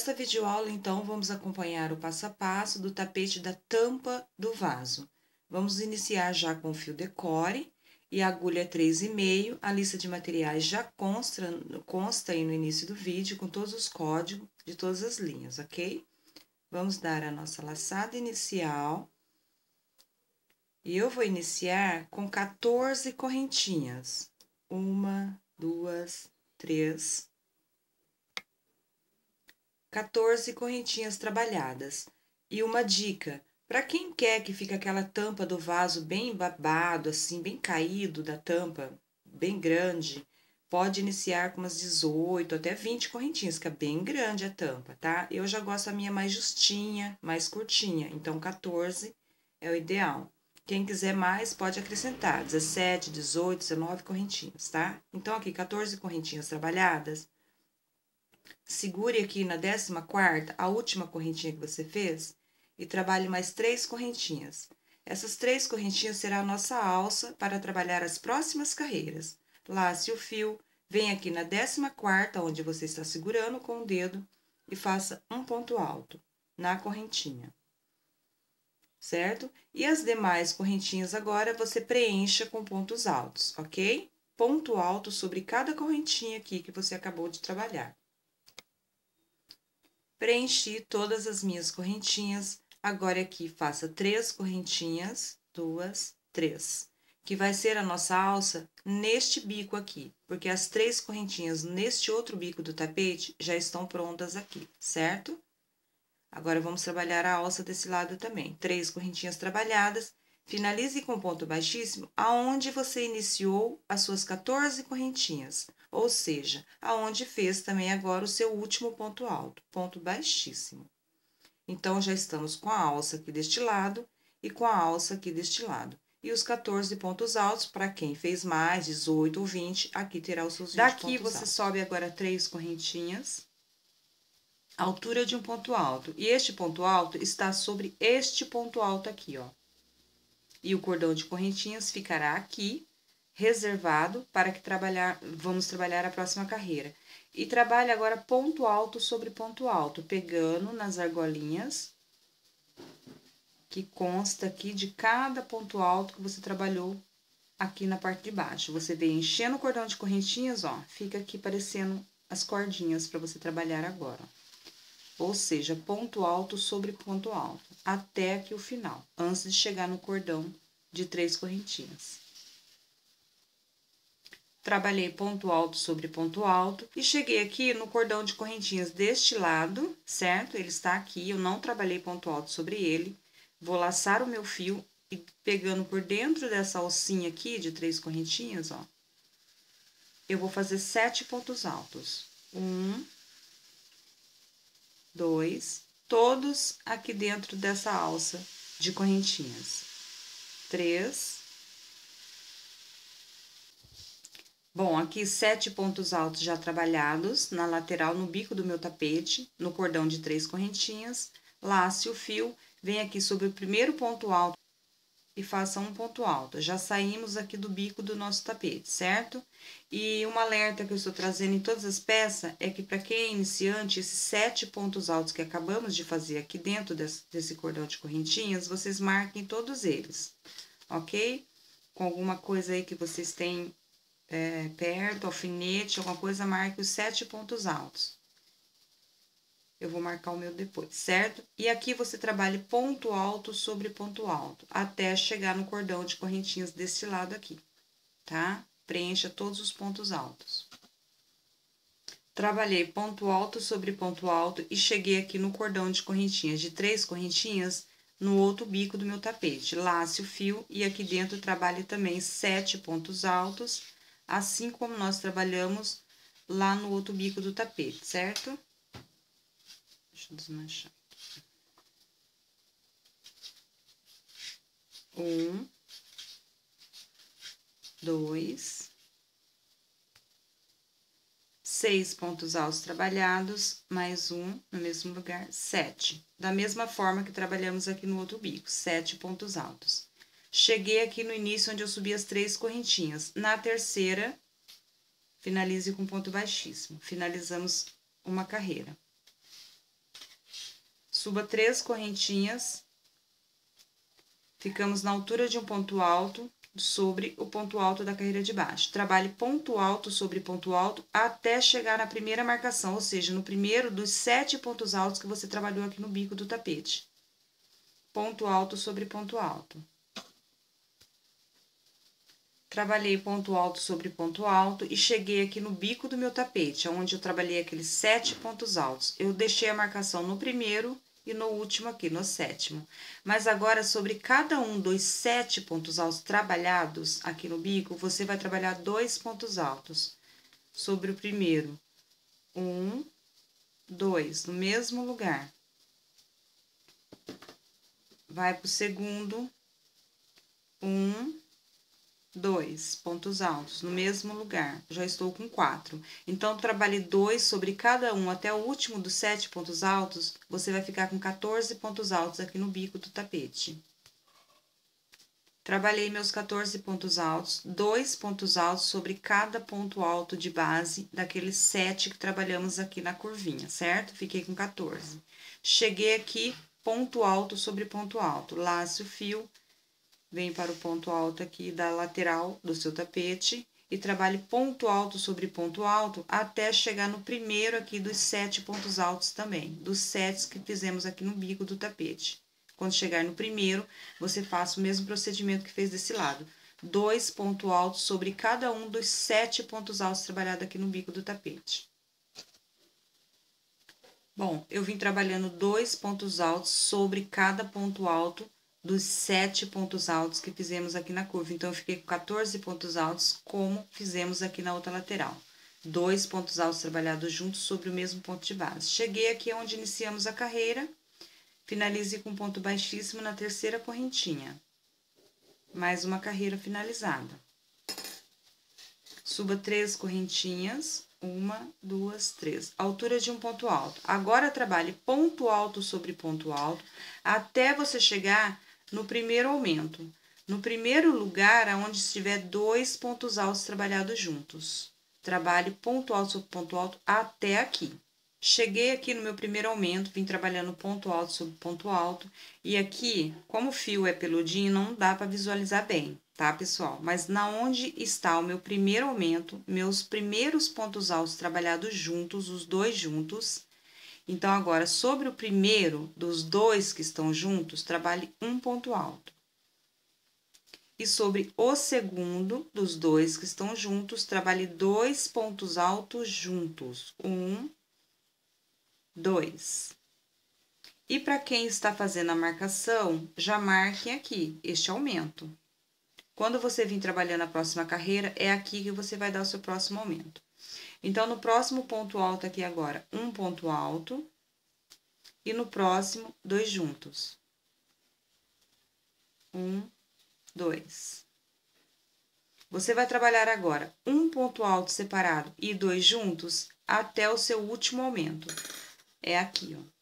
Nesta videoaula, então, vamos acompanhar o passo a passo do tapete da tampa do vaso. Vamos iniciar já com o fio decore e a agulha 3,5. A lista de materiais já consta, consta aí no início do vídeo, com todos os códigos de todas as linhas, ok? Vamos dar a nossa laçada inicial. E eu vou iniciar com 14 correntinhas. Uma, duas, três, 14 correntinhas trabalhadas. E uma dica, para quem quer que fique aquela tampa do vaso bem babado, assim, bem caído da tampa, bem grande, pode iniciar com umas 18 até 20 correntinhas, é bem grande a tampa, tá? Eu já gosto a minha mais justinha, mais curtinha, então 14 é o ideal. Quem quiser mais, pode acrescentar 17, 18, 19 correntinhas, tá? Então, aqui, 14 correntinhas trabalhadas, Segure aqui na décima quarta, a última correntinha que você fez, e trabalhe mais três correntinhas. Essas três correntinhas será a nossa alça para trabalhar as próximas carreiras. Lace o fio, vem aqui na décima quarta, onde você está segurando com o dedo, e faça um ponto alto na correntinha. Certo? E as demais correntinhas agora, você preencha com pontos altos, ok? Ponto alto sobre cada correntinha aqui que você acabou de trabalhar. Preenchi todas as minhas correntinhas. Agora, aqui, faça três correntinhas, duas, três. Que vai ser a nossa alça neste bico aqui, porque as três correntinhas neste outro bico do tapete já estão prontas aqui, certo? Agora, vamos trabalhar a alça desse lado também. Três correntinhas trabalhadas. Finalize com ponto baixíssimo aonde você iniciou as suas 14 correntinhas ou seja, aonde fez também agora o seu último ponto alto, ponto baixíssimo. Então, já estamos com a alça aqui deste lado e com a alça aqui deste lado. E os 14 pontos altos, para quem fez mais, 18 ou 20, aqui terá os seus 20 Daqui, você altos. sobe agora três correntinhas, altura de um ponto alto. E este ponto alto está sobre este ponto alto aqui, ó. E o cordão de correntinhas ficará aqui, reservado para que trabalhar, vamos trabalhar a próxima carreira. E trabalhe agora ponto alto sobre ponto alto, pegando nas argolinhas que consta aqui de cada ponto alto que você trabalhou aqui na parte de baixo. Você vem enchendo o cordão de correntinhas, ó, fica aqui parecendo as cordinhas para você trabalhar agora. Ou seja, ponto alto sobre ponto alto, até aqui o final, antes de chegar no cordão de três correntinhas. Trabalhei ponto alto sobre ponto alto e cheguei aqui no cordão de correntinhas deste lado, certo? Ele está aqui, eu não trabalhei ponto alto sobre ele. Vou laçar o meu fio e pegando por dentro dessa alcinha aqui de três correntinhas, ó. Eu vou fazer sete pontos altos. Um, dois, todos aqui dentro dessa alça de correntinhas. Três, Bom, aqui sete pontos altos já trabalhados na lateral, no bico do meu tapete, no cordão de três correntinhas. Lace o fio, vem aqui sobre o primeiro ponto alto e faça um ponto alto. Já saímos aqui do bico do nosso tapete, certo? E um alerta que eu estou trazendo em todas as peças é que para quem é iniciante, esses sete pontos altos que acabamos de fazer aqui dentro desse, cordão de correntinhas, vocês marquem todos eles, ok? Com alguma coisa aí que vocês têm é, perto, alfinete, alguma coisa, marque os sete pontos altos. Eu vou marcar o meu depois, certo? E aqui você trabalha ponto alto sobre ponto alto, até chegar no cordão de correntinhas desse lado aqui, tá? Preencha todos os pontos altos. Trabalhei ponto alto sobre ponto alto e cheguei aqui no cordão de correntinhas, de três correntinhas, no outro bico do meu tapete. Lace o fio e aqui dentro trabalhe também sete pontos altos assim como nós trabalhamos lá no outro bico do tapete, certo? Deixa eu desmanchar. Um, dois, seis pontos altos trabalhados, mais um no mesmo lugar, sete. Da mesma forma que trabalhamos aqui no outro bico, sete pontos altos. Cheguei aqui no início onde eu subi as três correntinhas. Na terceira, finalize com ponto baixíssimo. Finalizamos uma carreira. Suba três correntinhas. Ficamos na altura de um ponto alto sobre o ponto alto da carreira de baixo. Trabalhe ponto alto sobre ponto alto até chegar na primeira marcação, ou seja, no primeiro dos sete pontos altos que você trabalhou aqui no bico do tapete. Ponto alto sobre ponto alto. Trabalhei ponto alto sobre ponto alto e cheguei aqui no bico do meu tapete, onde eu trabalhei aqueles sete pontos altos. Eu deixei a marcação no primeiro e no último aqui, no sétimo. Mas agora, sobre cada um dos sete pontos altos trabalhados aqui no bico, você vai trabalhar dois pontos altos. Sobre o primeiro, um, dois, no mesmo lugar. Vai pro segundo, um, dois pontos altos no mesmo lugar, já estou com quatro. Então, trabalhe dois sobre cada um até o último dos sete pontos altos, você vai ficar com 14 pontos altos aqui no bico do tapete. Trabalhei meus 14 pontos altos, dois pontos altos sobre cada ponto alto de base daqueles sete que trabalhamos aqui na curvinha, certo? Fiquei com 14. Cheguei aqui, ponto alto sobre ponto alto, laço o fio, vem para o ponto alto aqui da lateral do seu tapete e trabalhe ponto alto sobre ponto alto até chegar no primeiro aqui dos sete pontos altos também, dos sete que fizemos aqui no bico do tapete. Quando chegar no primeiro, você faça o mesmo procedimento que fez desse lado. Dois pontos altos sobre cada um dos sete pontos altos trabalhados aqui no bico do tapete. Bom, eu vim trabalhando dois pontos altos sobre cada ponto alto dos sete pontos altos que fizemos aqui na curva. Então, eu fiquei com 14 pontos altos, como fizemos aqui na outra lateral. Dois pontos altos trabalhados juntos sobre o mesmo ponto de base. Cheguei aqui onde iniciamos a carreira, finalize com ponto baixíssimo na terceira correntinha. Mais uma carreira finalizada. Suba três correntinhas, uma, duas, três. Altura de um ponto alto. Agora, trabalhe ponto alto sobre ponto alto, até você chegar no primeiro aumento. No primeiro lugar, aonde estiver dois pontos altos trabalhados juntos. Trabalhe ponto alto sobre ponto alto até aqui. Cheguei aqui no meu primeiro aumento, vim trabalhando ponto alto sobre ponto alto. E aqui, como o fio é peludinho, não dá para visualizar bem, tá, pessoal? Mas na onde está o meu primeiro aumento, meus primeiros pontos altos trabalhados juntos, os dois juntos, então, agora, sobre o primeiro dos dois que estão juntos, trabalhe um ponto alto. E sobre o segundo dos dois que estão juntos, trabalhe dois pontos altos juntos. Um, dois. E para quem está fazendo a marcação, já marquem aqui este aumento. Quando você vir trabalhando a próxima carreira, é aqui que você vai dar o seu próximo aumento. Então, no próximo ponto alto aqui agora, um ponto alto. E no próximo, dois juntos. Um, dois. Você vai trabalhar agora um ponto alto separado e dois juntos até o seu último aumento. É aqui, ó.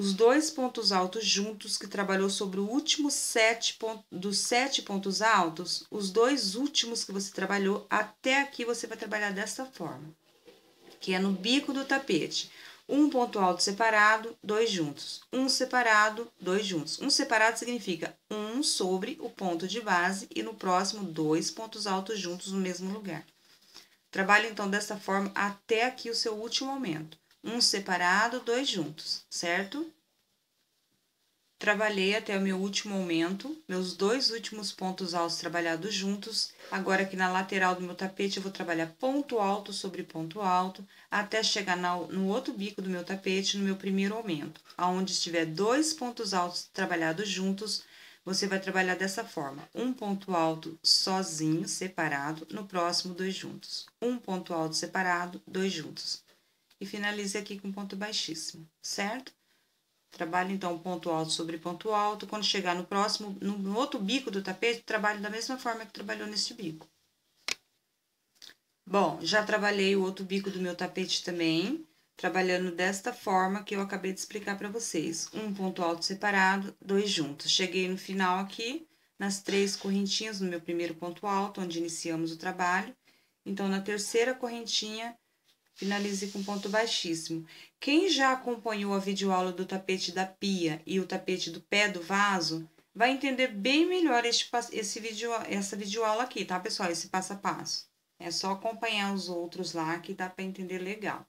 Os dois pontos altos juntos que trabalhou sobre o último sete pontos, dos sete pontos altos, os dois últimos que você trabalhou, até aqui você vai trabalhar dessa forma, que é no bico do tapete. Um ponto alto separado, dois juntos. Um separado, dois juntos. Um separado significa um sobre o ponto de base e no próximo dois pontos altos juntos no mesmo lugar. Trabalhe então dessa forma até aqui o seu último aumento um separado, dois juntos, certo? Trabalhei até o meu último aumento, meus dois últimos pontos altos trabalhados juntos. Agora aqui na lateral do meu tapete eu vou trabalhar ponto alto sobre ponto alto, até chegar no outro bico do meu tapete, no meu primeiro aumento. Aonde estiver dois pontos altos trabalhados juntos, você vai trabalhar dessa forma: um ponto alto sozinho, separado, no próximo dois juntos. Um ponto alto separado, dois juntos e finalize aqui com ponto baixíssimo, certo? Trabalhe então ponto alto sobre ponto alto. Quando chegar no próximo, no outro bico do tapete, trabalhe da mesma forma que trabalhou nesse bico. Bom, já trabalhei o outro bico do meu tapete também, trabalhando desta forma que eu acabei de explicar para vocês. Um ponto alto separado, dois juntos. Cheguei no final aqui, nas três correntinhas, no meu primeiro ponto alto, onde iniciamos o trabalho. Então, na terceira correntinha, finalize com ponto baixíssimo. Quem já acompanhou a videoaula do tapete da pia e o tapete do pé do vaso, vai entender bem melhor este, esse vídeo, essa videoaula aqui, tá, pessoal? Esse passo a passo. É só acompanhar os outros lá que dá para entender legal.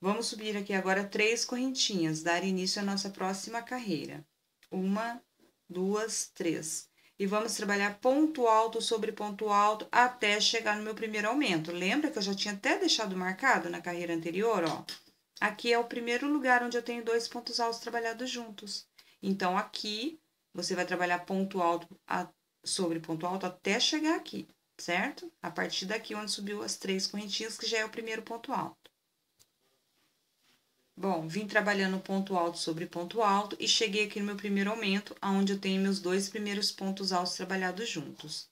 Vamos subir aqui agora três correntinhas, dar início à nossa próxima carreira. Uma, duas, três. E vamos trabalhar ponto alto sobre ponto alto até chegar no meu primeiro aumento. Lembra que eu já tinha até deixado marcado na carreira anterior, ó? Aqui é o primeiro lugar onde eu tenho dois pontos altos trabalhados juntos. Então, aqui, você vai trabalhar ponto alto sobre ponto alto até chegar aqui certo? A partir daqui onde subiu as três correntinhas, que já é o primeiro ponto alto. Bom, vim trabalhando ponto alto sobre ponto alto e cheguei aqui no meu primeiro aumento, onde eu tenho meus dois primeiros pontos altos trabalhados juntos.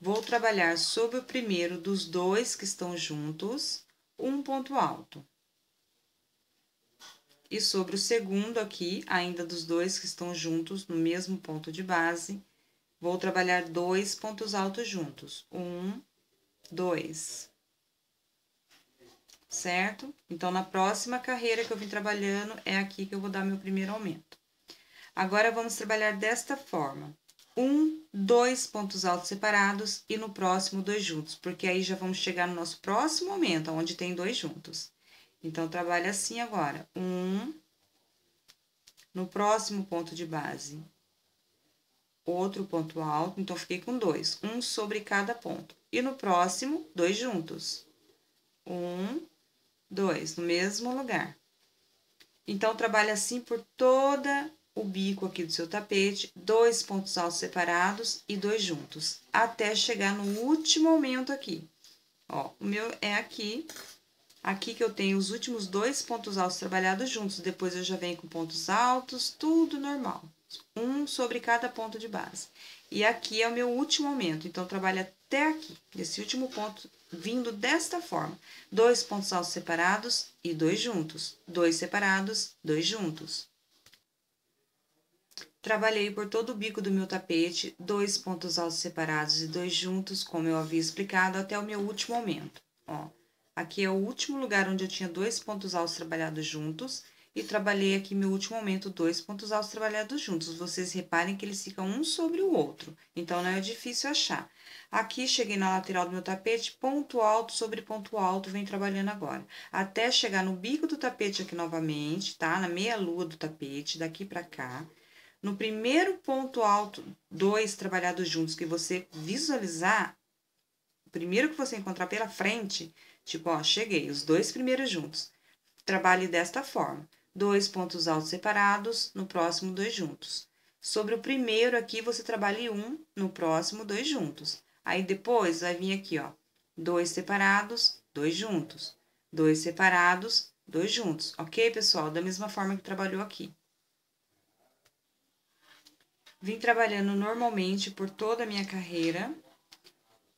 Vou trabalhar sobre o primeiro dos dois que estão juntos, um ponto alto. E sobre o segundo aqui, ainda dos dois que estão juntos, no mesmo ponto de base, Vou trabalhar dois pontos altos juntos. Um, dois. Certo? Então, na próxima carreira que eu vim trabalhando, é aqui que eu vou dar meu primeiro aumento. Agora, vamos trabalhar desta forma. Um, dois pontos altos separados e no próximo dois juntos, porque aí já vamos chegar no nosso próximo aumento, onde tem dois juntos. Então, trabalha assim agora. Um, no próximo ponto de base, outro ponto alto, então fiquei com dois, um sobre cada ponto. E no próximo, dois juntos. Um, dois, no mesmo lugar. Então, trabalhe assim por toda o bico aqui do seu tapete, dois pontos altos separados e dois juntos, até chegar no último aumento aqui. Ó, o meu é aqui, aqui que eu tenho os últimos dois pontos altos trabalhados juntos, depois eu já venho com pontos altos, tudo normal um sobre cada ponto de base. E aqui é o meu último aumento, então trabalho até aqui, nesse último ponto, vindo desta forma. Dois pontos altos separados e dois juntos. Dois separados, dois juntos. Trabalhei por todo o bico do meu tapete, dois pontos altos separados e dois juntos, como eu havia explicado, até o meu último aumento. Ó, aqui é o último lugar onde eu tinha dois pontos altos trabalhados juntos e trabalhei aqui meu último aumento, dois pontos altos trabalhados juntos. Vocês reparem que eles ficam um sobre o outro, então não é difícil achar. Aqui, cheguei na lateral do meu tapete, ponto alto sobre ponto alto, vem trabalhando agora. Até chegar no bico do tapete aqui novamente, tá? Na meia lua do tapete, daqui pra cá. No primeiro ponto alto, dois trabalhados juntos, que você visualizar, o primeiro que você encontrar pela frente, tipo, ó, cheguei, os dois primeiros juntos. Trabalhe desta forma dois pontos altos separados, no próximo dois juntos. Sobre o primeiro aqui, você trabalha um, no próximo dois juntos. Aí depois vai vir aqui, ó, dois separados, dois juntos. Dois separados, dois juntos. Ok, pessoal? Da mesma forma que trabalhou aqui. Vim trabalhando normalmente por toda a minha carreira.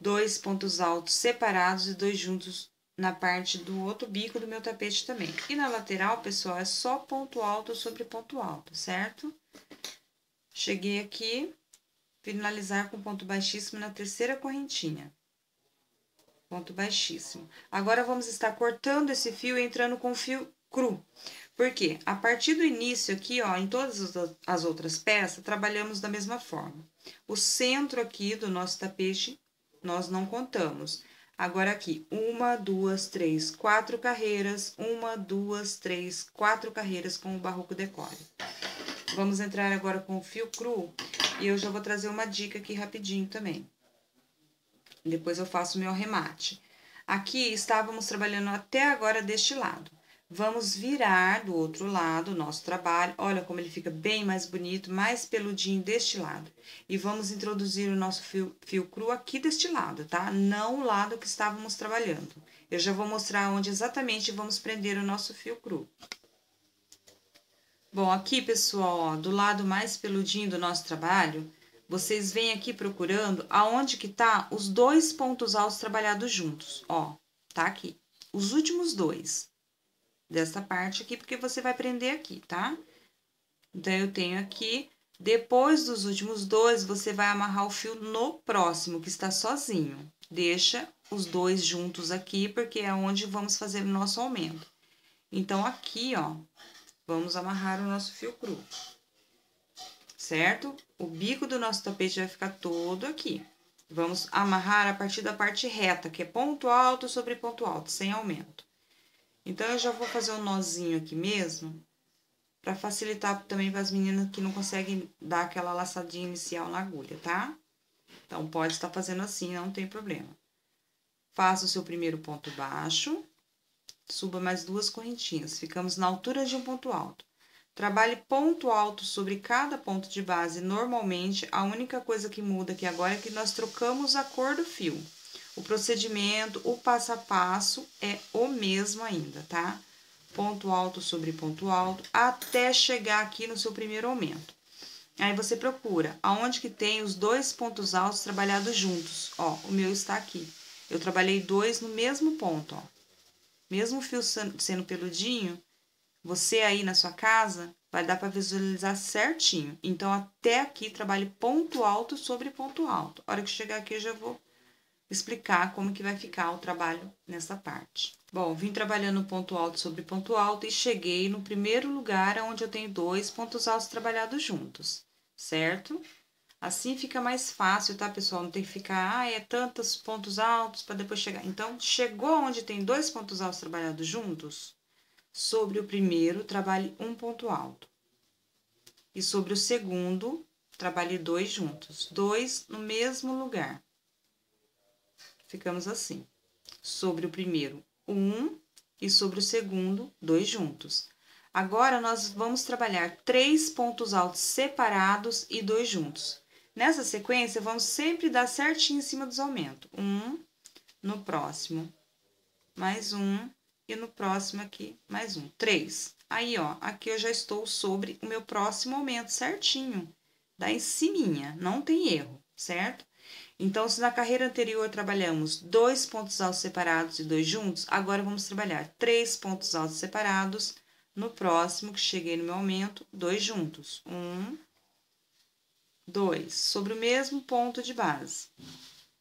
Dois pontos altos separados e dois juntos na parte do outro bico do meu tapete também. E na lateral, pessoal, é só ponto alto sobre ponto alto, certo? Cheguei aqui, finalizar com ponto baixíssimo na terceira correntinha. Ponto baixíssimo. Agora, vamos estar cortando esse fio e entrando com fio cru. Por quê? A partir do início aqui, ó, em todas as outras peças, trabalhamos da mesma forma. O centro aqui do nosso tapete, nós não contamos. Agora aqui, uma, duas, três, quatro carreiras, uma, duas, três, quatro carreiras com o barroco decore. Vamos entrar agora com o fio cru e eu já vou trazer uma dica aqui rapidinho também. Depois eu faço meu arremate. Aqui estávamos trabalhando até agora deste lado. Vamos virar do outro lado o nosso trabalho. Olha como ele fica bem mais bonito, mais peludinho deste lado. E vamos introduzir o nosso fio, fio cru aqui deste lado, tá? Não o lado que estávamos trabalhando. Eu já vou mostrar onde exatamente vamos prender o nosso fio cru. Bom, aqui, pessoal, ó, do lado mais peludinho do nosso trabalho, vocês vêm aqui procurando aonde que tá os dois pontos altos trabalhados juntos, ó, tá aqui. Os últimos dois dessa parte aqui, porque você vai prender aqui, tá? Então, eu tenho aqui Depois dos últimos dois, você vai amarrar o fio no próximo, que está sozinho. Deixa os dois juntos aqui, porque é onde vamos fazer o nosso aumento. Então, aqui, ó, vamos amarrar o nosso fio cru. Certo? O bico do nosso tapete vai ficar todo aqui. Vamos amarrar a partir da parte reta, que é ponto alto sobre ponto alto, sem aumento. Então, eu já vou fazer um nozinho aqui mesmo, para facilitar também para as meninas que não conseguem dar aquela laçadinha inicial na agulha, tá? Então, pode estar fazendo assim, não tem problema. Faça o seu primeiro ponto baixo, suba mais duas correntinhas, ficamos na altura de um ponto alto. Trabalhe ponto alto sobre cada ponto de base. Normalmente, a única coisa que muda aqui agora é que nós trocamos a cor do fio. O procedimento, o passo a passo é o mesmo ainda, tá? Ponto alto sobre ponto alto, até chegar aqui no seu primeiro aumento. Aí, você procura aonde que tem os dois pontos altos trabalhados juntos. Ó, o meu está aqui. Eu trabalhei dois no mesmo ponto, ó. Mesmo o fio sendo peludinho, você aí na sua casa vai dar para visualizar certinho. Então, até aqui, trabalhe ponto alto sobre ponto alto. A hora que chegar aqui, eu já vou explicar como que vai ficar o trabalho nessa parte. Bom, vim trabalhando ponto alto sobre ponto alto e cheguei no primeiro lugar onde eu tenho dois pontos altos trabalhados juntos, certo? Assim fica mais fácil, tá, pessoal? Não tem que ficar, ah, é tantos pontos altos para depois chegar. Então, chegou onde tem dois pontos altos trabalhados juntos, Sobre o primeiro, trabalhe um ponto alto. E sobre o segundo, trabalhe dois juntos. Dois no mesmo lugar. Ficamos assim. Sobre o primeiro, um. E sobre o segundo, dois juntos. Agora, nós vamos trabalhar três pontos altos separados e dois juntos. Nessa sequência, vamos sempre dar certinho em cima dos aumentos. Um, no próximo, mais um, e no próximo aqui, mais um. Três. Aí, ó, aqui eu já estou sobre o meu próximo aumento certinho. Dá em cima, não tem erro, certo? Então, se na carreira anterior trabalhamos dois pontos altos separados e dois juntos, agora vamos trabalhar três pontos altos separados. No próximo, que cheguei no meu aumento, dois juntos. Um, dois, sobre o mesmo ponto de base,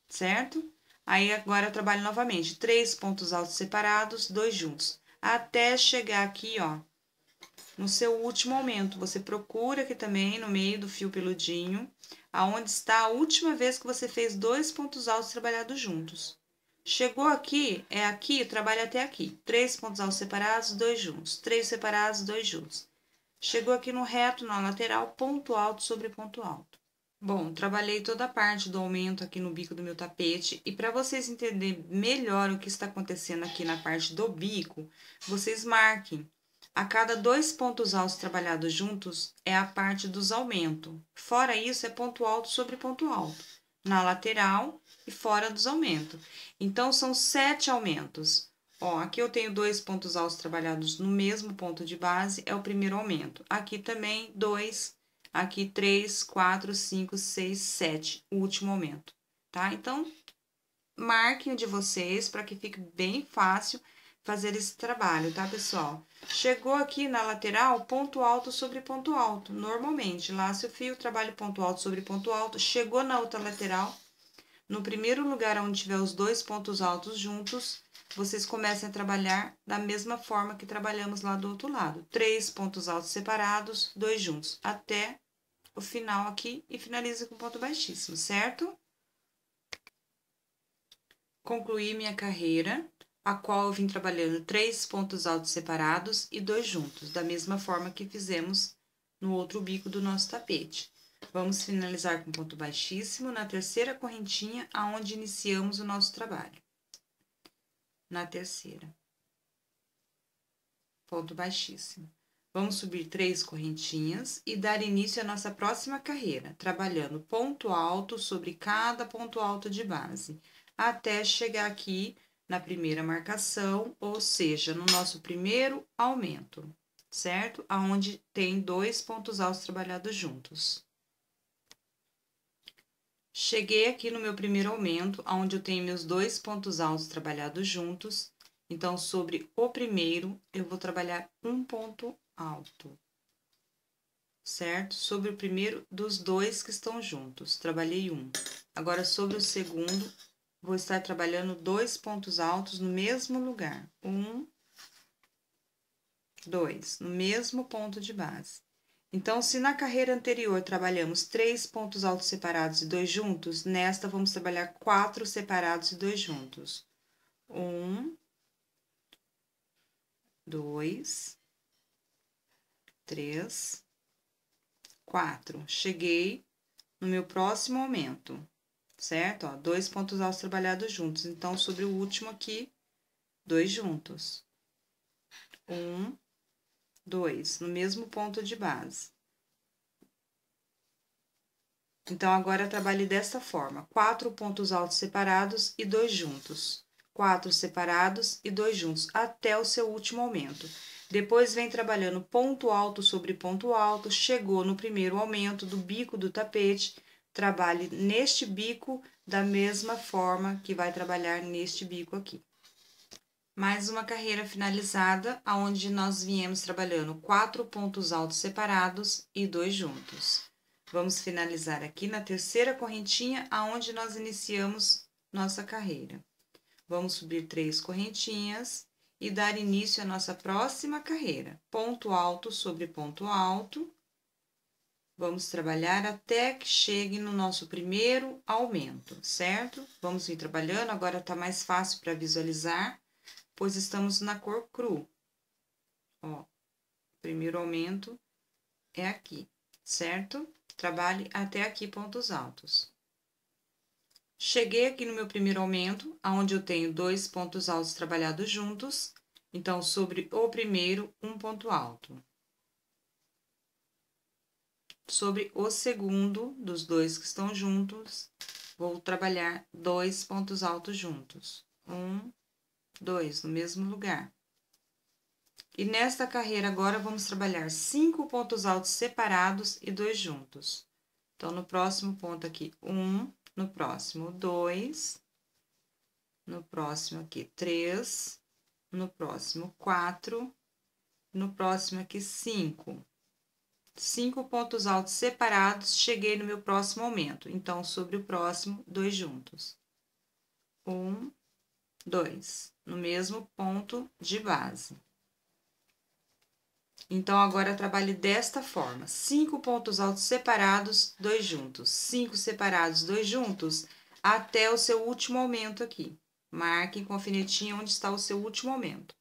certo? Aí agora eu trabalho novamente, três pontos altos separados, dois juntos, até chegar aqui, ó, no seu último aumento. Você procura aqui também no meio do fio peludinho, aonde está a última vez que você fez dois pontos altos trabalhados juntos. Chegou aqui, é aqui, trabalha até aqui. Três pontos altos separados, dois juntos. Três separados, dois juntos. Chegou aqui no reto, na lateral, ponto alto sobre ponto alto. Bom, trabalhei toda a parte do aumento aqui no bico do meu tapete e para vocês entenderem melhor o que está acontecendo aqui na parte do bico, vocês marquem. A cada dois pontos altos trabalhados juntos é a parte dos aumentos. Fora isso, é ponto alto sobre ponto alto, na lateral e fora dos aumentos. Então, são sete aumentos. Ó, aqui eu tenho dois pontos altos trabalhados no mesmo ponto de base, é o primeiro aumento. Aqui também, dois Aqui, 3, 4, 5, 6, 7, o último aumento, tá? Então, marquem de vocês para que fique bem fácil fazer esse trabalho, tá, pessoal? Chegou aqui na lateral, ponto alto sobre ponto alto, normalmente. Laço o fio, trabalho ponto alto sobre ponto alto. Chegou na outra lateral, no primeiro lugar onde tiver os dois pontos altos juntos, vocês comecem a trabalhar da mesma forma que trabalhamos lá do outro lado. Três pontos altos separados, dois juntos, até o final aqui e finaliza com ponto baixíssimo, certo? Concluí minha carreira, a qual eu vim trabalhando três pontos altos separados e dois juntos, da mesma forma que fizemos no outro bico do nosso tapete. Vamos finalizar com ponto baixíssimo na terceira correntinha, aonde iniciamos o nosso trabalho na terceira. Ponto baixíssimo. Vamos subir três correntinhas e dar início à nossa próxima carreira, trabalhando ponto alto sobre cada ponto alto de base, até chegar aqui na primeira marcação, ou seja, no nosso primeiro aumento, certo? Aonde tem dois pontos altos trabalhados juntos. Cheguei aqui no meu primeiro aumento, onde eu tenho meus dois pontos altos trabalhados juntos. Então, sobre o primeiro, eu vou trabalhar um ponto alto. certo? Sobre o primeiro dos dois que estão juntos, trabalhei um. Agora, sobre o segundo, vou estar trabalhando dois pontos altos no mesmo lugar. Um, dois, no mesmo ponto de base. Então, se na carreira anterior trabalhamos três pontos altos separados e dois juntos, nesta vamos trabalhar quatro separados e dois juntos. Um, dois, três, quatro. Cheguei no meu próximo aumento, certo? Ó, dois pontos altos trabalhados juntos. Então, sobre o último aqui, dois juntos. Um, dois, no mesmo ponto de base. Então, agora trabalhe desta forma: quatro pontos altos separados e dois juntos. Quatro separados e dois juntos, até o seu último aumento. Depois vem trabalhando ponto alto sobre ponto alto, chegou no primeiro aumento do bico do tapete, trabalhe neste bico da mesma forma que vai trabalhar neste bico aqui. Mais uma carreira finalizada, aonde nós viemos trabalhando quatro pontos altos separados e dois juntos. Vamos finalizar aqui na terceira correntinha, aonde nós iniciamos nossa carreira. Vamos subir três correntinhas e dar início à nossa próxima carreira. Ponto alto sobre ponto alto. Vamos trabalhar até que chegue no nosso primeiro aumento, certo? Vamos vir trabalhando, agora tá mais fácil para visualizar pois estamos na cor cru. Ó, primeiro aumento é aqui, certo? Trabalhe até aqui pontos altos. Cheguei aqui no meu primeiro aumento, aonde eu tenho dois pontos altos trabalhados juntos. Então, sobre o primeiro, um ponto alto. Sobre o segundo, dos dois que estão juntos, vou trabalhar dois pontos altos juntos. Um, dois no mesmo lugar. E nesta carreira agora vamos trabalhar cinco pontos altos separados e dois juntos. Então, no próximo ponto aqui, um, no próximo, dois, no próximo aqui, três, no próximo, quatro, no próximo aqui, cinco. Cinco pontos altos separados, cheguei no meu próximo aumento. Então, sobre o próximo, dois juntos. Um, dois no mesmo ponto de base. Então, agora trabalhe desta forma: cinco pontos altos separados, dois juntos, cinco separados, dois juntos, até o seu último aumento aqui. Marque com alfinetinha onde está o seu último aumento.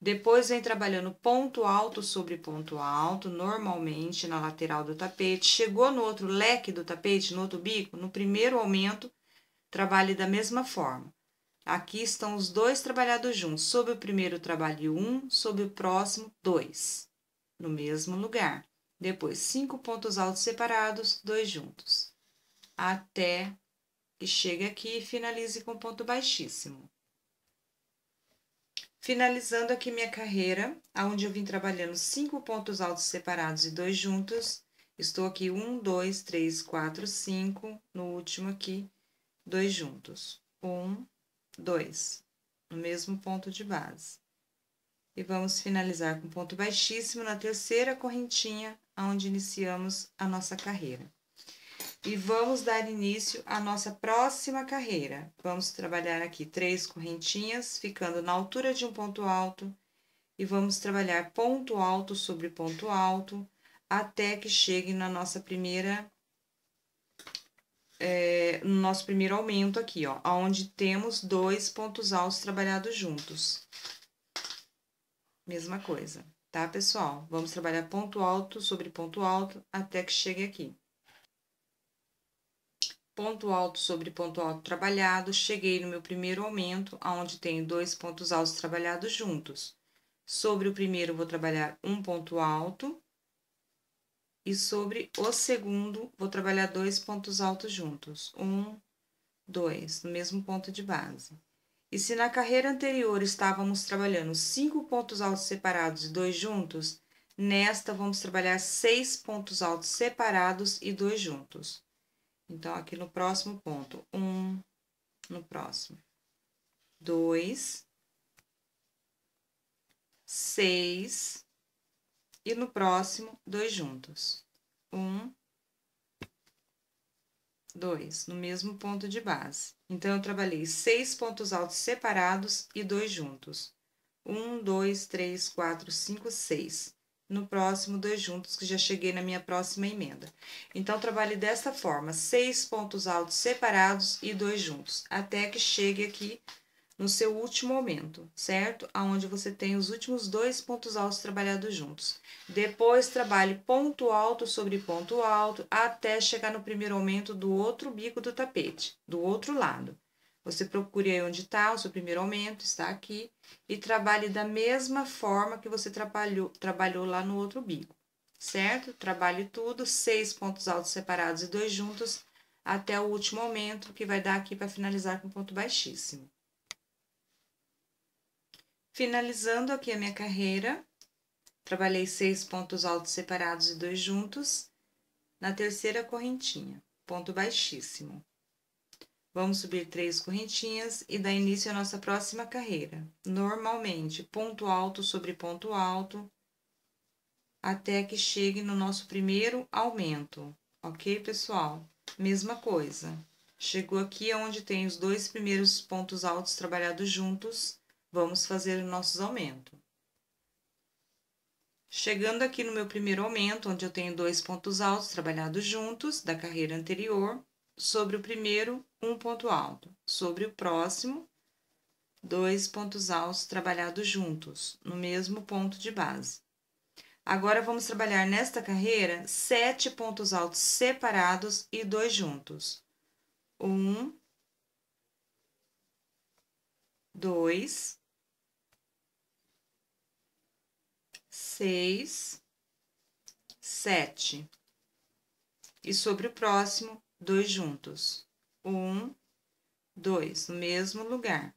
Depois, vem trabalhando ponto alto sobre ponto alto, normalmente na lateral do tapete. Chegou no outro leque do tapete, no outro bico, no primeiro aumento, trabalhe da mesma forma. Aqui estão os dois trabalhados juntos. Sob o primeiro trabalho um, sob o próximo dois, no mesmo lugar. Depois, cinco pontos altos separados, dois juntos. Até que chegue aqui e finalize com ponto baixíssimo. Finalizando aqui minha carreira, aonde eu vim trabalhando cinco pontos altos separados e dois juntos. Estou aqui um, dois, três, quatro, cinco. No último aqui, dois juntos. Um, 2, no mesmo ponto de base. E vamos finalizar com ponto baixíssimo na terceira correntinha, onde iniciamos a nossa carreira. E vamos dar início à nossa próxima carreira. Vamos trabalhar aqui três correntinhas, ficando na altura de um ponto alto, e vamos trabalhar ponto alto sobre ponto alto, até que chegue na nossa primeira é, no nosso primeiro aumento aqui, ó, onde temos dois pontos altos trabalhados juntos. Mesma coisa, tá, pessoal? Vamos trabalhar ponto alto sobre ponto alto até que chegue aqui. Ponto alto sobre ponto alto trabalhado, cheguei no meu primeiro aumento, onde tenho dois pontos altos trabalhados juntos. Sobre o primeiro, vou trabalhar um ponto alto, e sobre o segundo, vou trabalhar dois pontos altos juntos. Um, dois, no mesmo ponto de base. E se na carreira anterior estávamos trabalhando cinco pontos altos separados e dois juntos, nesta vamos trabalhar seis pontos altos separados e dois juntos. Então, aqui no próximo ponto, um, no próximo, dois, seis, e no próximo, dois juntos. Um, dois, no mesmo ponto de base. Então, eu trabalhei seis pontos altos separados e dois juntos. Um, dois, três, quatro, cinco, seis. No próximo, dois juntos, que já cheguei na minha próxima emenda. Então, trabalhe dessa forma, seis pontos altos separados e dois juntos, até que chegue aqui no seu último aumento, certo? Aonde você tem os últimos dois pontos altos trabalhados juntos. Depois, trabalhe ponto alto sobre ponto alto até chegar no primeiro aumento do outro bico do tapete, do outro lado. Você procure aí onde está o seu primeiro aumento, está aqui, e trabalhe da mesma forma que você trabalhou, trabalhou lá no outro bico, certo? Trabalhe tudo, seis pontos altos separados e dois juntos, até o último aumento, que vai dar aqui para finalizar com ponto baixíssimo. Finalizando aqui a minha carreira, trabalhei seis pontos altos separados e dois juntos, na terceira correntinha, ponto baixíssimo. Vamos subir três correntinhas e dar início à nossa próxima carreira. Normalmente, ponto alto sobre ponto alto, até que chegue no nosso primeiro aumento, ok, pessoal? Mesma coisa. Chegou aqui onde tem os dois primeiros pontos altos trabalhados juntos, Vamos fazer os nossos aumentos. Chegando aqui no meu primeiro aumento, onde eu tenho dois pontos altos trabalhados juntos da carreira anterior, sobre o primeiro, um ponto alto. Sobre o próximo, dois pontos altos trabalhados juntos, no mesmo ponto de base. Agora, vamos trabalhar nesta carreira sete pontos altos separados e dois juntos. Um, dois, seis, sete. E sobre o próximo, dois juntos. Um, dois, no mesmo lugar.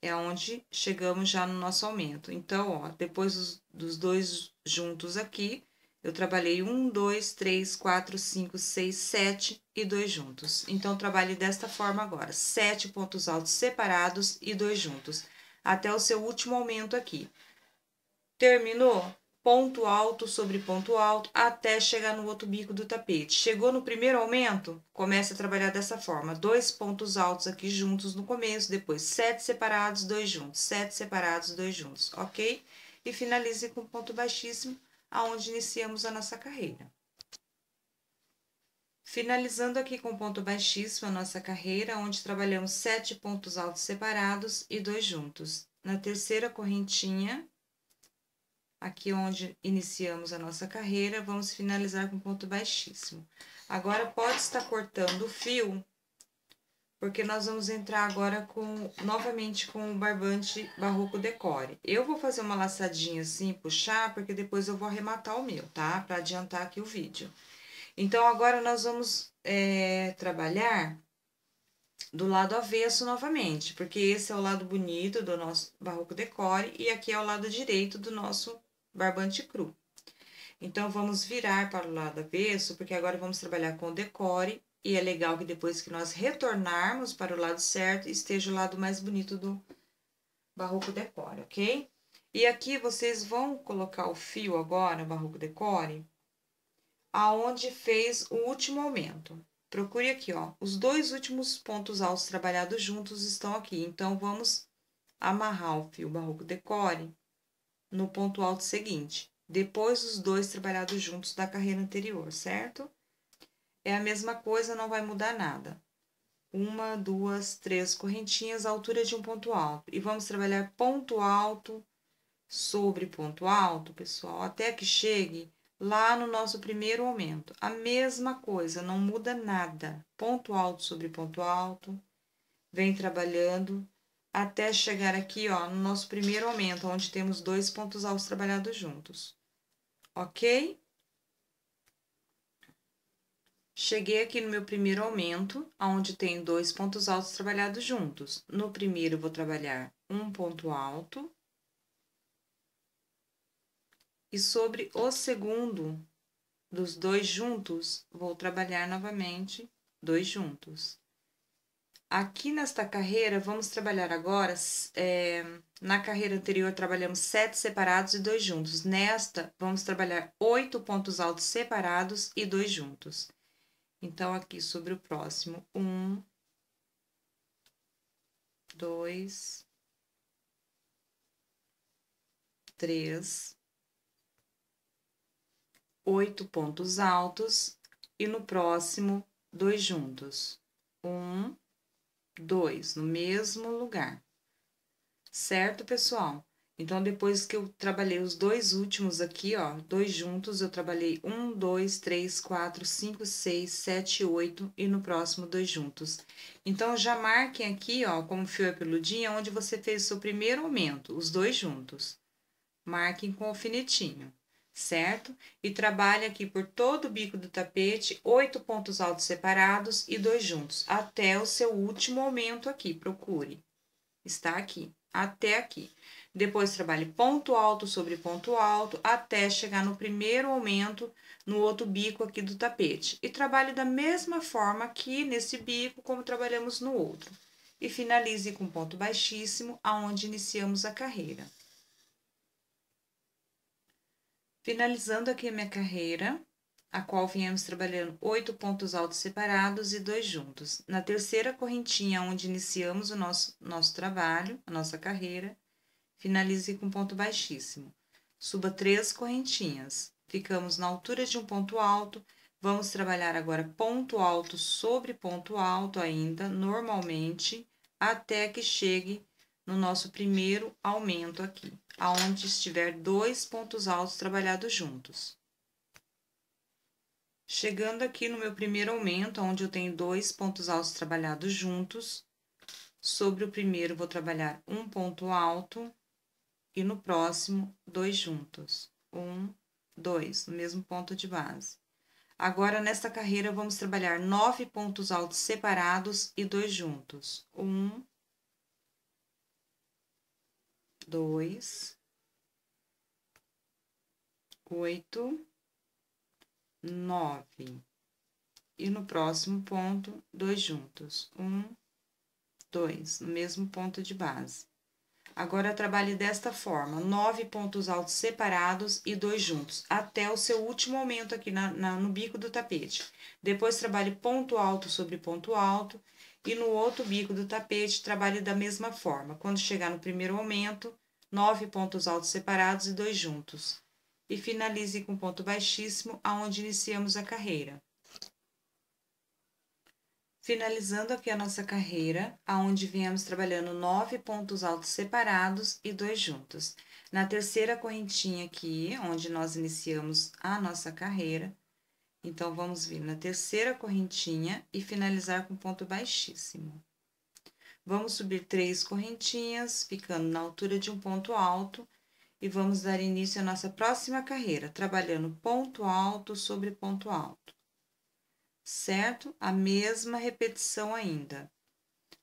É onde chegamos já no nosso aumento. Então, ó, depois dos, dos dois juntos aqui, eu trabalhei um, dois, três, quatro, cinco, seis, sete e dois juntos. Então, trabalhe desta forma agora: sete pontos altos separados e dois juntos, até o seu último aumento aqui. Terminou? ponto alto sobre ponto alto até chegar no outro bico do tapete. Chegou no primeiro aumento, comece a trabalhar dessa forma, dois pontos altos aqui juntos no começo, depois sete separados, dois juntos, sete separados, dois juntos, ok? E finalize com ponto baixíssimo, aonde iniciamos a nossa carreira. Finalizando aqui com ponto baixíssimo a nossa carreira, onde trabalhamos sete pontos altos separados e dois juntos. Na terceira correntinha, aqui onde iniciamos a nossa carreira, vamos finalizar com ponto baixíssimo. Agora, pode estar cortando o fio, porque nós vamos entrar agora com novamente com o barbante barroco decore. Eu vou fazer uma laçadinha assim, puxar, porque depois eu vou arrematar o meu, tá? Para adiantar aqui o vídeo. Então, agora nós vamos é, trabalhar do lado avesso novamente, porque esse é o lado bonito do nosso barroco decore e aqui é o lado direito do nosso barbante cru. Então, vamos virar para o lado avesso, porque agora vamos trabalhar com decore, e é legal que depois que nós retornarmos para o lado certo, esteja o lado mais bonito do barroco decore, ok? E aqui vocês vão colocar o fio agora, barroco decore, aonde fez o último aumento. Procure aqui, ó, os dois últimos pontos altos trabalhados juntos estão aqui. Então, vamos amarrar o fio barroco decore no ponto alto seguinte, depois dos dois trabalhados juntos da carreira anterior, certo? É a mesma coisa, não vai mudar nada. Uma, duas, três correntinhas, altura de um ponto alto. E vamos trabalhar ponto alto sobre ponto alto, pessoal, até que chegue lá no nosso primeiro aumento. A mesma coisa, não muda nada. Ponto alto sobre ponto alto. Vem trabalhando até chegar aqui, ó, no nosso primeiro aumento, onde temos dois pontos altos trabalhados juntos. Ok? Cheguei aqui no meu primeiro aumento, onde tenho dois pontos altos trabalhados juntos. No primeiro, vou trabalhar um ponto alto. E sobre o segundo, dos dois juntos, vou trabalhar novamente dois juntos. Aqui nesta carreira, vamos trabalhar agora, é, na carreira anterior trabalhamos sete separados e dois juntos. Nesta, vamos trabalhar oito pontos altos separados e dois juntos. Então, aqui sobre o próximo, um, dois, três, oito pontos altos e no próximo, dois juntos. Um, dois, no mesmo lugar. Certo, pessoal? Então, depois que eu trabalhei os dois últimos aqui, ó, dois juntos, eu trabalhei um, dois, três, quatro, cinco, seis, sete, oito e no próximo dois juntos. Então, já marquem aqui, ó, como fio é peludinho, onde você fez o seu primeiro aumento, os dois juntos. Marquem com alfinetinho certo? E trabalha aqui por todo o bico do tapete, oito pontos altos separados e dois juntos, até o seu último aumento aqui, procure. Está aqui, até aqui. Depois trabalhe ponto alto sobre ponto alto, até chegar no primeiro aumento no outro bico aqui do tapete. E trabalhe da mesma forma aqui nesse bico, como trabalhamos no outro. E finalize com ponto baixíssimo, aonde iniciamos a carreira. Finalizando aqui a minha carreira, a qual viemos trabalhando oito pontos altos separados e dois juntos. Na terceira correntinha, onde iniciamos o nosso, nosso trabalho, a nossa carreira, finalize com ponto baixíssimo. Suba três correntinhas. Ficamos na altura de um ponto alto. Vamos trabalhar agora ponto alto sobre ponto alto ainda, normalmente, até que chegue no nosso primeiro aumento aqui, aonde estiver dois pontos altos trabalhados juntos. Chegando aqui no meu primeiro aumento, onde eu tenho dois pontos altos trabalhados juntos, sobre o primeiro vou trabalhar um ponto alto e no próximo dois juntos. Um, dois, no mesmo ponto de base. Agora, nesta carreira, vamos trabalhar nove pontos altos separados e dois juntos. Um, dois, oito, nove. E no próximo ponto, dois juntos. Um, dois, no mesmo ponto de base. Agora, trabalhe desta forma, nove pontos altos separados e dois juntos, até o seu último aumento aqui na, na, no bico do tapete. Depois, trabalhe ponto alto sobre ponto alto e no outro bico do tapete, trabalhe da mesma forma. Quando chegar no primeiro aumento, nove pontos altos separados e dois juntos. E finalize com ponto baixíssimo, aonde iniciamos a carreira. Finalizando aqui a nossa carreira, aonde viemos trabalhando nove pontos altos separados e dois juntos. Na terceira correntinha aqui, onde nós iniciamos a nossa carreira, então, vamos vir na terceira correntinha e finalizar com ponto baixíssimo. Vamos subir três correntinhas, ficando na altura de um ponto alto, e vamos dar início à nossa próxima carreira, trabalhando ponto alto sobre ponto alto. Certo? A mesma repetição ainda.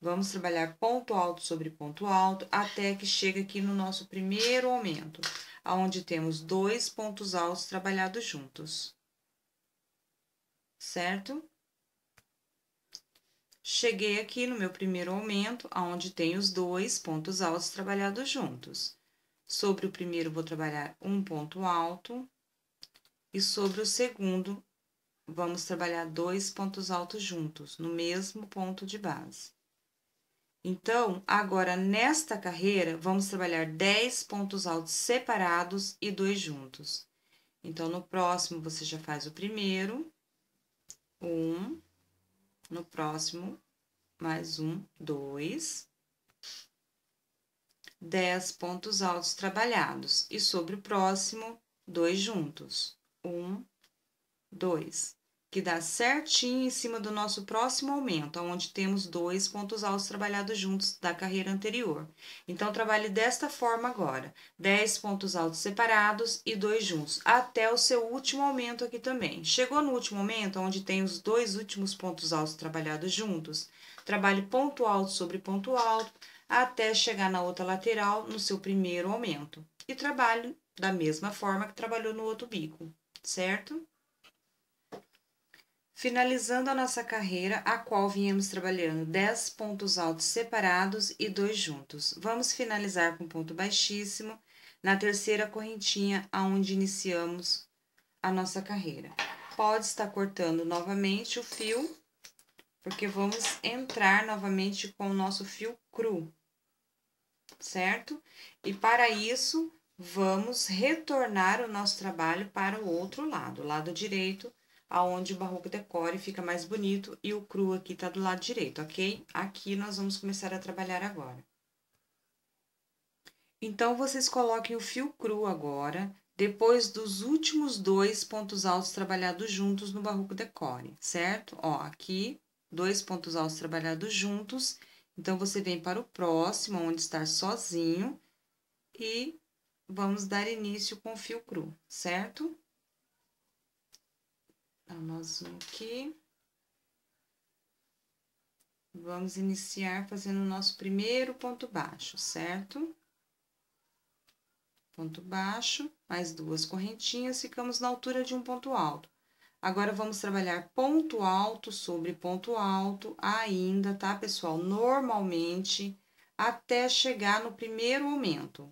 Vamos trabalhar ponto alto sobre ponto alto até que chegue aqui no nosso primeiro aumento, aonde temos dois pontos altos trabalhados juntos certo? Cheguei aqui no meu primeiro aumento, aonde tem os dois pontos altos trabalhados juntos. Sobre o primeiro, vou trabalhar um ponto alto. E sobre o segundo, vamos trabalhar dois pontos altos juntos, no mesmo ponto de base. Então, agora, nesta carreira, vamos trabalhar 10 pontos altos separados e dois juntos. Então, no próximo, você já faz o primeiro, um, no próximo, mais um, dois, dez pontos altos trabalhados, e sobre o próximo, dois juntos, um, dois que dá certinho em cima do nosso próximo aumento, onde temos dois pontos altos trabalhados juntos da carreira anterior. Então, trabalhe desta forma agora, 10 pontos altos separados e dois juntos, até o seu último aumento aqui também. Chegou no último aumento, onde tem os dois últimos pontos altos trabalhados juntos, trabalhe ponto alto sobre ponto alto, até chegar na outra lateral, no seu primeiro aumento. E trabalhe da mesma forma que trabalhou no outro bico, certo? Finalizando a nossa carreira, a qual viemos trabalhando 10 pontos altos separados e dois juntos. Vamos finalizar com ponto baixíssimo na terceira correntinha aonde iniciamos a nossa carreira. Pode estar cortando novamente o fio, porque vamos entrar novamente com o nosso fio cru, certo? E para isso, vamos retornar o nosso trabalho para o outro lado, lado direito, aonde o barroco decore fica mais bonito e o cru aqui tá do lado direito, ok? Aqui nós vamos começar a trabalhar agora. Então, vocês coloquem o fio cru agora, depois dos últimos dois pontos altos trabalhados juntos no barroco decore, certo? Ó, aqui, dois pontos altos trabalhados juntos, então, você vem para o próximo, onde está sozinho, e vamos dar início com o fio cru, certo? Aqui. Vamos iniciar fazendo o nosso primeiro ponto baixo, certo? Ponto baixo, mais duas correntinhas, ficamos na altura de um ponto alto. Agora, vamos trabalhar ponto alto sobre ponto alto ainda, tá, pessoal? Normalmente, até chegar no primeiro aumento.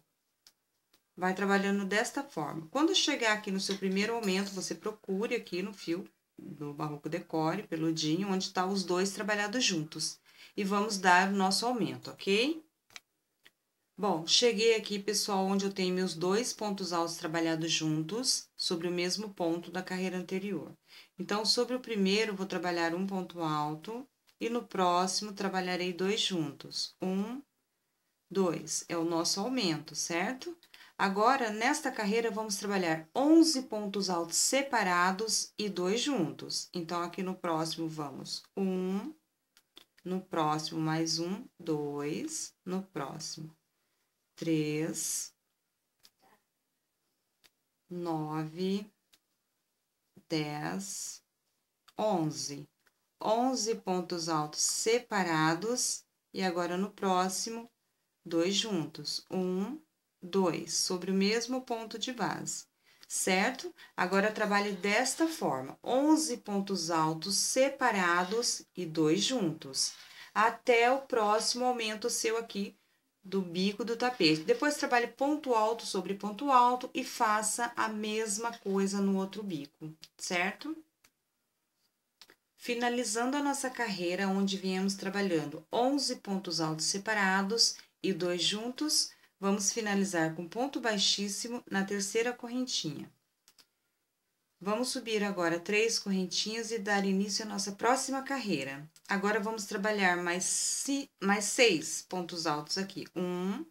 Vai trabalhando desta forma. Quando chegar aqui no seu primeiro aumento, você procure aqui no fio do Barroco Decore, peludinho, onde tá os dois trabalhados juntos. E vamos dar o nosso aumento, ok? Bom, cheguei aqui, pessoal, onde eu tenho meus dois pontos altos trabalhados juntos, sobre o mesmo ponto da carreira anterior. Então, sobre o primeiro, vou trabalhar um ponto alto, e no próximo, trabalharei dois juntos. Um, dois, é o nosso aumento, certo? Agora, nesta carreira, vamos trabalhar 11 pontos altos separados e dois juntos. Então, aqui no próximo, vamos um, no próximo, mais um, dois, no próximo, três, nove, dez, onze. Onze pontos altos separados e agora no próximo, dois juntos. Um, 2 sobre o mesmo ponto de base, certo? Agora, trabalhe desta forma, 11 pontos altos separados e dois juntos, até o próximo aumento seu aqui do bico do tapete. Depois, trabalhe ponto alto sobre ponto alto e faça a mesma coisa no outro bico, certo? Finalizando a nossa carreira, onde viemos trabalhando 11 pontos altos separados e dois juntos, Vamos finalizar com ponto baixíssimo na terceira correntinha. Vamos subir agora três correntinhas e dar início à nossa próxima carreira. Agora, vamos trabalhar mais, si, mais seis pontos altos aqui. Um,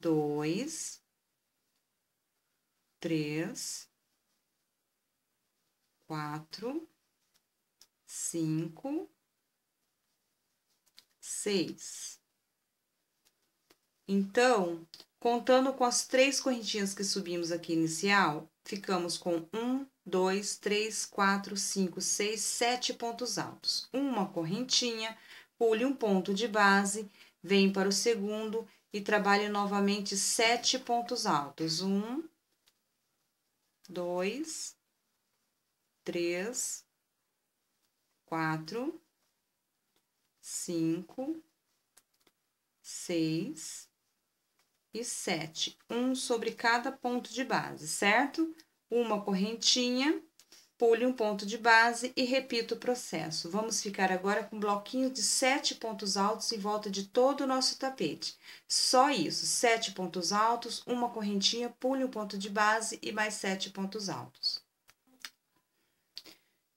dois, três, quatro, cinco, seis. Então, contando com as três correntinhas que subimos aqui inicial, ficamos com um, dois, três, quatro, cinco, seis, sete pontos altos. Uma correntinha, pule um ponto de base, vem para o segundo e trabalhe novamente sete pontos altos. Um, dois, três, quatro, cinco, seis, e 7, um sobre cada ponto de base, certo? Uma correntinha, pule um ponto de base e repita o processo. Vamos ficar agora com um bloquinho de sete pontos altos em volta de todo o nosso tapete. Só isso, sete pontos altos, uma correntinha, pule um ponto de base e mais sete pontos altos.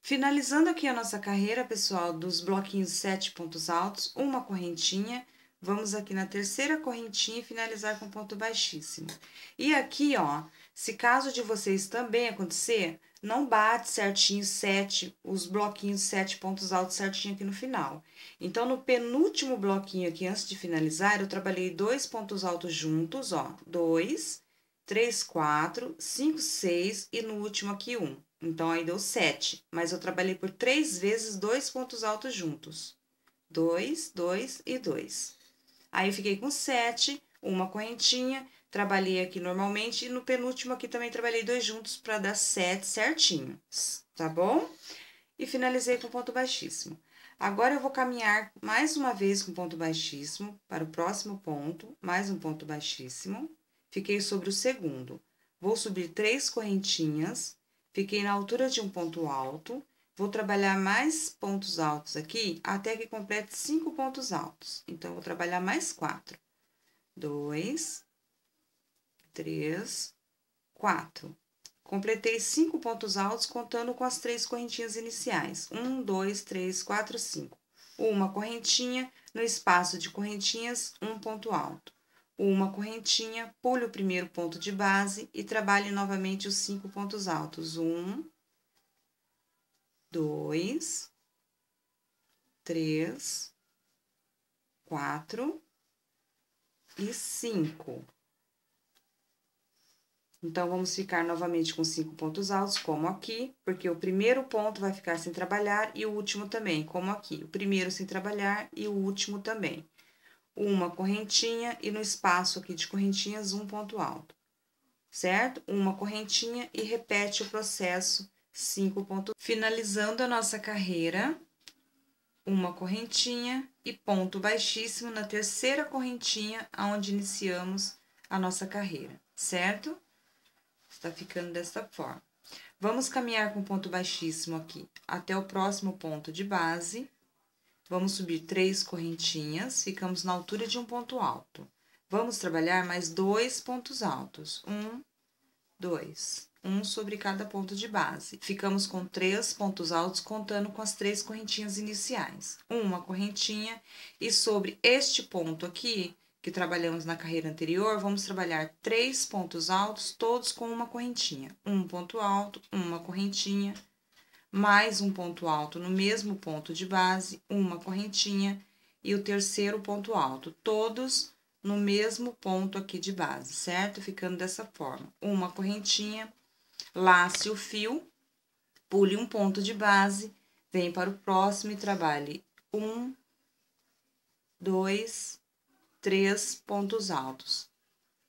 Finalizando aqui a nossa carreira, pessoal, dos bloquinhos sete pontos altos, uma correntinha, Vamos aqui na terceira correntinha e finalizar com ponto baixíssimo. E aqui, ó, se caso de vocês também acontecer, não bate certinho sete, os bloquinhos sete pontos altos certinho aqui no final. Então, no penúltimo bloquinho aqui, antes de finalizar, eu trabalhei dois pontos altos juntos, ó, dois, três, quatro, cinco, seis e no último aqui um. Então, aí deu sete, mas eu trabalhei por três vezes dois pontos altos juntos. Dois, dois e dois. Aí, fiquei com sete, uma correntinha, trabalhei aqui normalmente, e no penúltimo aqui também trabalhei dois juntos para dar sete certinho, tá bom? e finalizei com ponto baixíssimo. Agora, eu vou caminhar mais uma vez com ponto baixíssimo para o próximo ponto, mais um ponto baixíssimo. Fiquei sobre o segundo. Vou subir três correntinhas, fiquei na altura de um ponto alto. Vou trabalhar mais pontos altos aqui até que complete cinco pontos altos. Então, vou trabalhar mais quatro. Dois, três, quatro. Completei cinco pontos altos contando com as três correntinhas iniciais. Um, dois, três, quatro, cinco. Uma correntinha, no espaço de correntinhas, um ponto alto. Uma correntinha, pule o primeiro ponto de base e trabalhe novamente os cinco pontos altos. Um, dois, três, quatro e cinco. Então, vamos ficar novamente com cinco pontos altos, como aqui, porque o primeiro ponto vai ficar sem trabalhar e o último também, como aqui. O primeiro sem trabalhar e o último também. Uma correntinha e no espaço aqui de correntinhas, um ponto alto, certo? Uma correntinha e repete o processo cinco pontos. Finalizando a nossa carreira, uma correntinha e ponto baixíssimo na terceira correntinha, aonde iniciamos a nossa carreira, certo? Está ficando dessa forma. Vamos caminhar com ponto baixíssimo aqui até o próximo ponto de base. Vamos subir três correntinhas, ficamos na altura de um ponto alto. Vamos trabalhar mais dois pontos altos. Um, dois. Um sobre cada ponto de base. Ficamos com três pontos altos, contando com as três correntinhas iniciais. Uma correntinha, e sobre este ponto aqui, que trabalhamos na carreira anterior, vamos trabalhar três pontos altos, todos com uma correntinha. Um ponto alto, uma correntinha, mais um ponto alto no mesmo ponto de base, uma correntinha, e o terceiro ponto alto, todos no mesmo ponto aqui de base, certo? Ficando dessa forma. Uma correntinha, lace o fio, pule um ponto de base, vem para o próximo e trabalhe um, dois, três pontos altos,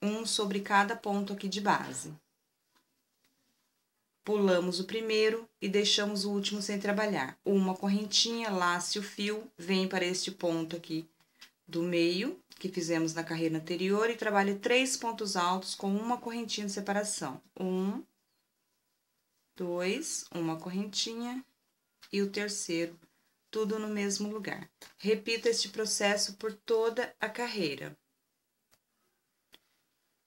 um sobre cada ponto aqui de base. Pulamos o primeiro e deixamos o último sem trabalhar. Uma correntinha, lace o fio, vem para este ponto aqui do meio, que fizemos na carreira anterior, e trabalhe três pontos altos com uma correntinha de separação. Um, dois, uma correntinha, e o terceiro tudo no mesmo lugar. Repita este processo por toda a carreira.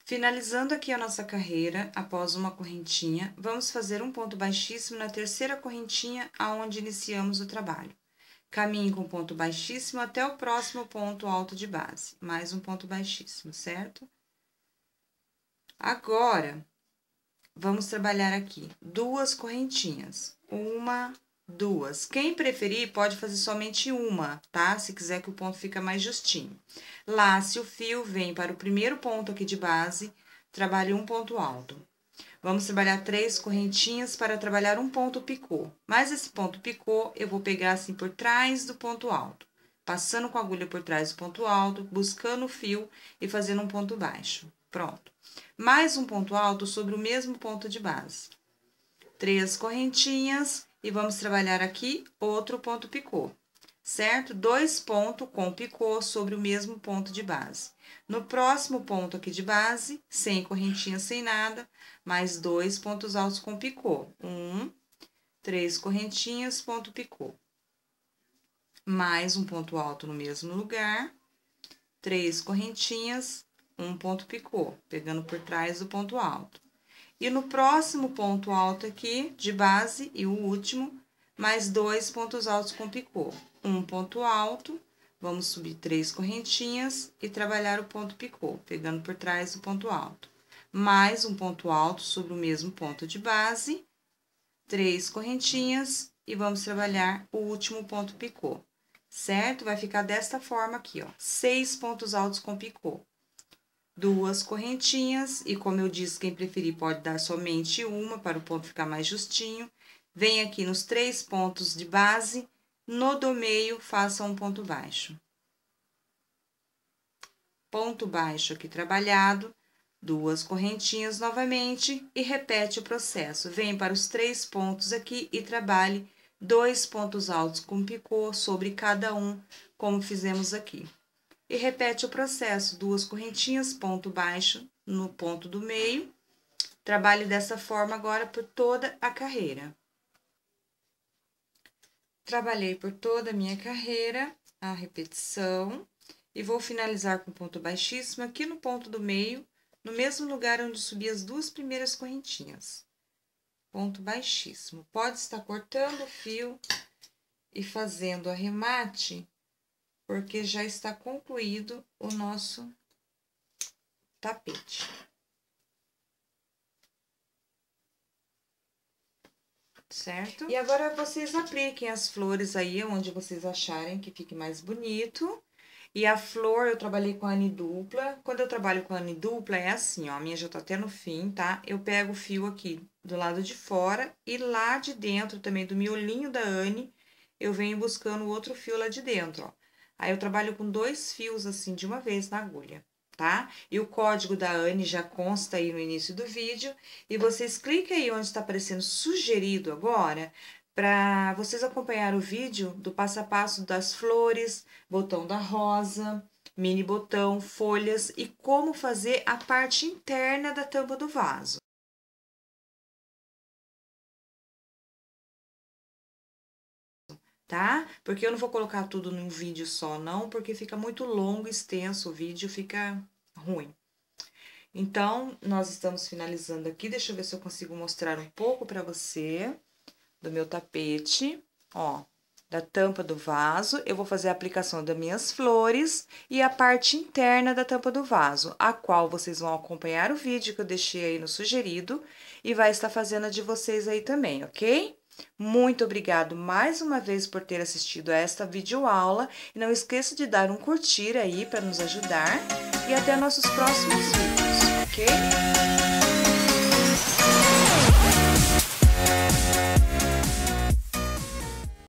Finalizando aqui a nossa carreira, após uma correntinha, vamos fazer um ponto baixíssimo na terceira correntinha aonde iniciamos o trabalho. Caminhe com ponto baixíssimo até o próximo ponto alto de base, mais um ponto baixíssimo, certo? Agora, vamos trabalhar aqui duas correntinhas, uma, duas. Quem preferir pode fazer somente uma, tá? Se quiser que o ponto fica mais justinho. Lace o fio, vem para o primeiro ponto aqui de base, trabalhe um ponto alto. Vamos trabalhar três correntinhas para trabalhar um ponto picô. Mas esse ponto picô eu vou pegar assim por trás do ponto alto, passando com a agulha por trás do ponto alto, buscando o fio e fazendo um ponto baixo. Pronto. Mais um ponto alto sobre o mesmo ponto de base. Três correntinhas e vamos trabalhar aqui outro ponto picô, certo? Dois pontos com picô sobre o mesmo ponto de base. No próximo ponto aqui de base, sem correntinha, sem nada, mais dois pontos altos com picô. Um, três correntinhas, ponto picô. Mais um ponto alto no mesmo lugar, três correntinhas, um ponto picô, pegando por trás do ponto alto. E no próximo ponto alto aqui, de base, e o último, mais dois pontos altos com picô. Um ponto alto, vamos subir três correntinhas e trabalhar o ponto picô, pegando por trás do ponto alto. Mais um ponto alto sobre o mesmo ponto de base, três correntinhas e vamos trabalhar o último ponto picô, certo? Vai ficar desta forma aqui, ó, seis pontos altos com picô duas correntinhas, e como eu disse, quem preferir pode dar somente uma para o ponto ficar mais justinho. Vem aqui nos três pontos de base, no do meio, faça um ponto baixo. Ponto baixo aqui trabalhado, duas correntinhas novamente e repete o processo. Vem para os três pontos aqui e trabalhe dois pontos altos com picô sobre cada um, como fizemos aqui. E repete o processo, duas correntinhas, ponto baixo no ponto do meio. Trabalhe dessa forma agora por toda a carreira. Trabalhei por toda a minha carreira, a repetição, e vou finalizar com ponto baixíssimo aqui no ponto do meio, no mesmo lugar onde subi as duas primeiras correntinhas ponto baixíssimo. Pode estar cortando o fio e fazendo arremate, porque já está concluído o nosso tapete. Certo? E agora vocês apliquem as flores aí onde vocês acharem que fique mais bonito. E a flor eu trabalhei com a dupla. Quando eu trabalho com a dupla é assim, ó. A minha já tá até no fim, tá? Eu pego o fio aqui do lado de fora e lá de dentro também do miolinho da Anne, eu venho buscando o outro fio lá de dentro, ó. Aí eu trabalho com dois fios assim de uma vez na agulha, tá? E o código da Anne já consta aí no início do vídeo. E vocês cliquem aí onde está aparecendo sugerido agora, para vocês acompanhar o vídeo do passo a passo das flores, botão da rosa, mini botão, folhas e como fazer a parte interna da tampa do vaso. Tá? Porque eu não vou colocar tudo num vídeo só, não, porque fica muito longo, extenso, o vídeo fica ruim. Então, nós estamos finalizando aqui, deixa eu ver se eu consigo mostrar um pouco para você do meu tapete, ó, da tampa do vaso, eu vou fazer a aplicação das minhas flores e a parte interna da tampa do vaso, a qual vocês vão acompanhar o vídeo que eu deixei aí no sugerido e vai estar fazendo a de vocês aí também, ok? Muito obrigado mais uma vez por ter assistido a esta videoaula e não esqueça de dar um curtir aí para nos ajudar e até nossos próximos vídeos, ok?